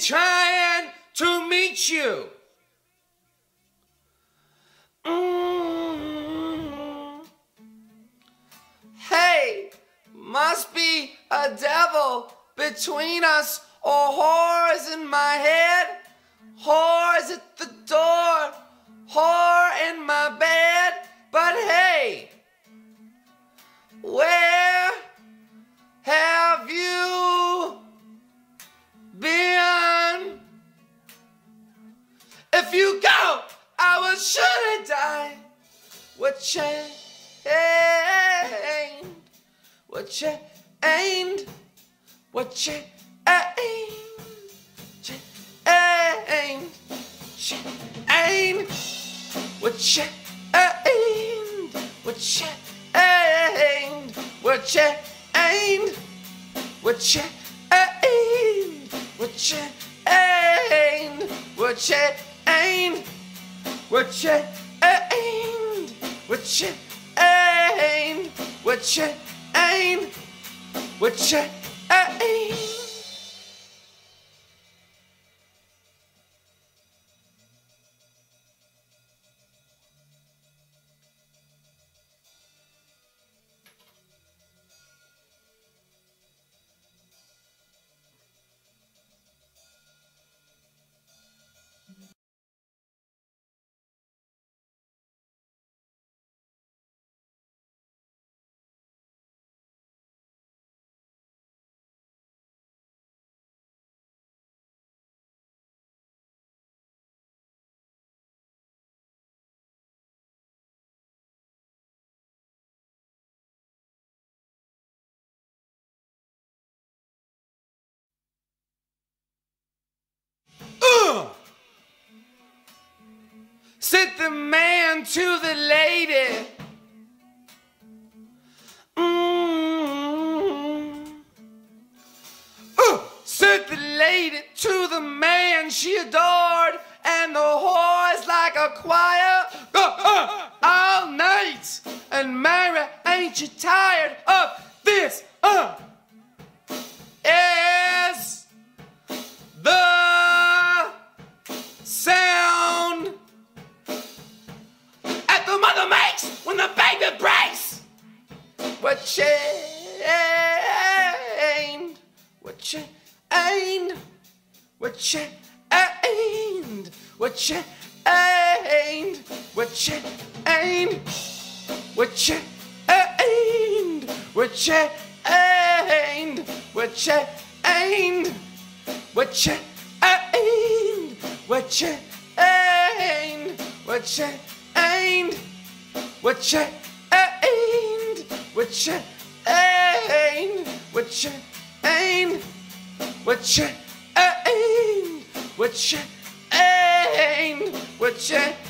trying to meet you. Mm. Hey, must be a devil between us or whores in my head, whores at the door, If you go, I will surely die. What chained? What chained? What chained? Chained? Chained? What chained? What chained? What chained? What chained? What chained? What chained? ain't what you ain't what you ain't what you ain't what you ain't. Said the man to the lady. Mm. Uh, said the lady to the man she adored, and the whore's like a choir uh, all night. And Mary, ain't you tired of mother makes when the baby breaks. What chained? What chained? What chained? What chained? What chained? What chained? What chained? What chained? What chained? What chained? What chained? What chained? what you ain't, what you ain't, what you ain't, what you ain't, what you ain't, what you ain't.